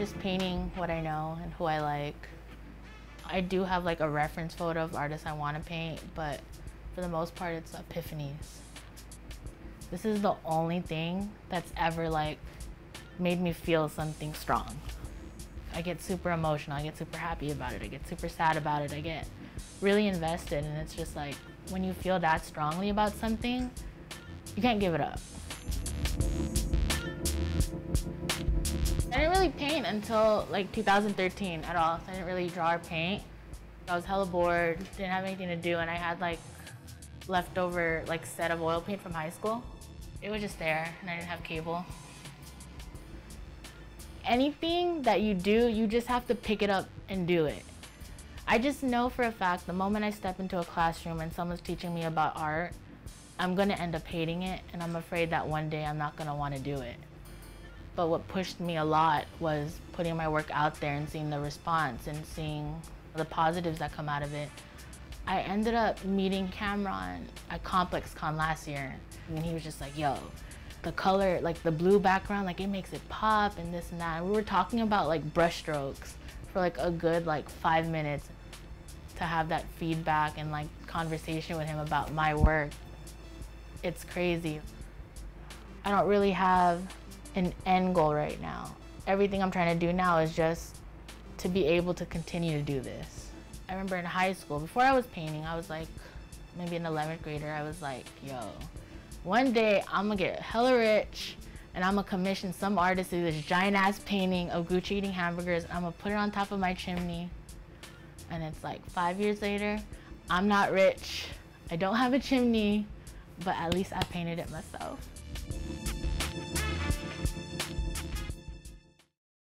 just painting what I know and who I like. I do have like a reference photo of artists I want to paint, but for the most part, it's epiphanies. This is the only thing that's ever like made me feel something strong. I get super emotional, I get super happy about it, I get super sad about it, I get really invested, and it's just like when you feel that strongly about something, you can't give it up. Really paint until like 2013 at all. So I didn't really draw or paint. I was hella bored, didn't have anything to do, and I had like leftover like set of oil paint from high school. It was just there, and I didn't have cable. Anything that you do, you just have to pick it up and do it. I just know for a fact the moment I step into a classroom and someone's teaching me about art, I'm gonna end up hating it, and I'm afraid that one day I'm not gonna wanna do it. But what pushed me a lot was putting my work out there and seeing the response and seeing the positives that come out of it. I ended up meeting Cameron at ComplexCon last year, and he was just like, yo, the color, like the blue background, like it makes it pop and this and that. And we were talking about like brushstrokes for like a good like five minutes to have that feedback and like conversation with him about my work. It's crazy. I don't really have an end goal right now. Everything I'm trying to do now is just to be able to continue to do this. I remember in high school, before I was painting, I was like, maybe an 11th grader, I was like, yo, one day I'm gonna get hella rich and I'm gonna commission some artist to do this giant ass painting of Gucci eating hamburgers. And I'm gonna put it on top of my chimney. And it's like five years later, I'm not rich. I don't have a chimney, but at least I painted it myself.